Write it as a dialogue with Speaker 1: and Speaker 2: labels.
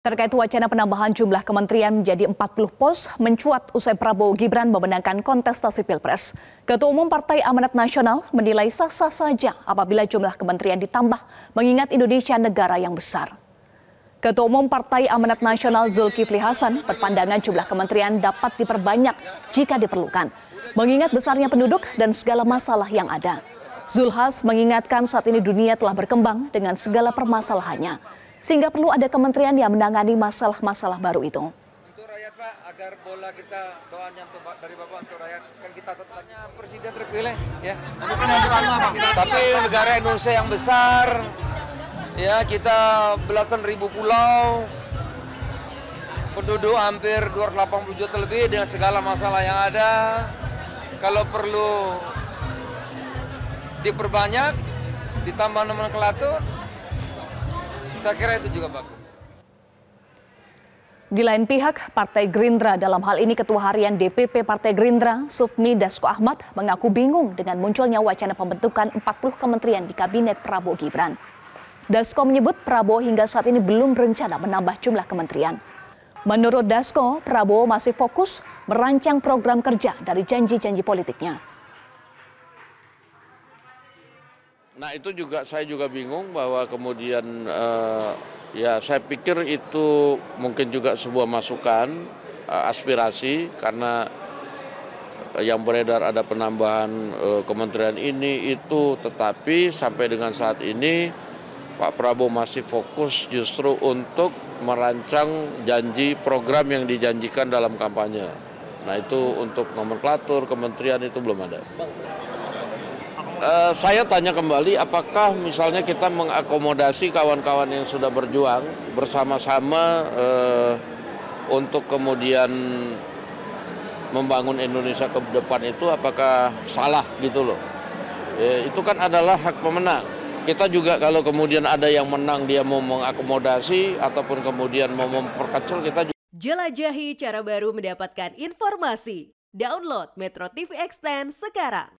Speaker 1: Terkait wacana penambahan jumlah kementerian menjadi 40 pos mencuat usai Prabowo Gibran memenangkan kontestasi Pilpres. Ketua Umum Partai Amanat Nasional menilai sah-sah saja apabila jumlah kementerian ditambah mengingat Indonesia negara yang besar. Ketua Umum Partai Amanat Nasional Zulkifli Hasan berpandangan jumlah kementerian dapat diperbanyak jika diperlukan, mengingat besarnya penduduk dan segala masalah yang ada. Zulhas mengingatkan saat ini dunia telah berkembang dengan segala permasalahannya, sehingga perlu ada kementerian yang menangani masalah-masalah baru itu.
Speaker 2: Untuk rakyat Pak, agar bola kita doanya untuk dari Bapak untuk rakyat kan kita tetapnya presiden terpilih ya. Tapi negara Indonesia yang besar, ya kita belasan ribu pulau, penduduk hampir 280 juta lebih dengan segala masalah yang ada. Kalau perlu diperbanyak, ditambah nomenklatur, saya kira itu juga bagus.
Speaker 1: Di lain pihak, Partai Gerindra dalam hal ini Ketua Harian DPP Partai Gerindra, Sufmi Dasko Ahmad, mengaku bingung dengan munculnya wacana pembentukan 40 kementerian di Kabinet Prabowo Gibran. Dasko menyebut Prabowo hingga saat ini belum berencana menambah jumlah kementerian. Menurut Dasko, Prabowo masih fokus merancang program kerja dari janji-janji politiknya.
Speaker 3: Nah itu juga saya juga bingung bahwa kemudian uh, ya saya pikir itu mungkin juga sebuah masukan uh, aspirasi karena yang beredar ada penambahan uh, kementerian ini itu tetapi sampai dengan saat ini Pak Prabowo masih fokus justru untuk merancang janji program yang dijanjikan dalam kampanye. Nah itu untuk nomenklatur kementerian itu belum ada. Uh, saya tanya kembali, apakah misalnya kita mengakomodasi kawan-kawan yang sudah berjuang bersama-sama uh, untuk kemudian membangun Indonesia ke depan itu, apakah salah gitu loh? Uh, itu kan adalah hak pemenang. Kita juga kalau kemudian ada yang menang dia mau mengakomodasi ataupun kemudian mau memperkecil kita.
Speaker 4: Jelajahi cara baru mendapatkan informasi. Download Metro TV Extend sekarang.